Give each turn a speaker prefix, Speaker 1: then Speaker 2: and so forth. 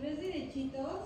Speaker 1: tres derechitos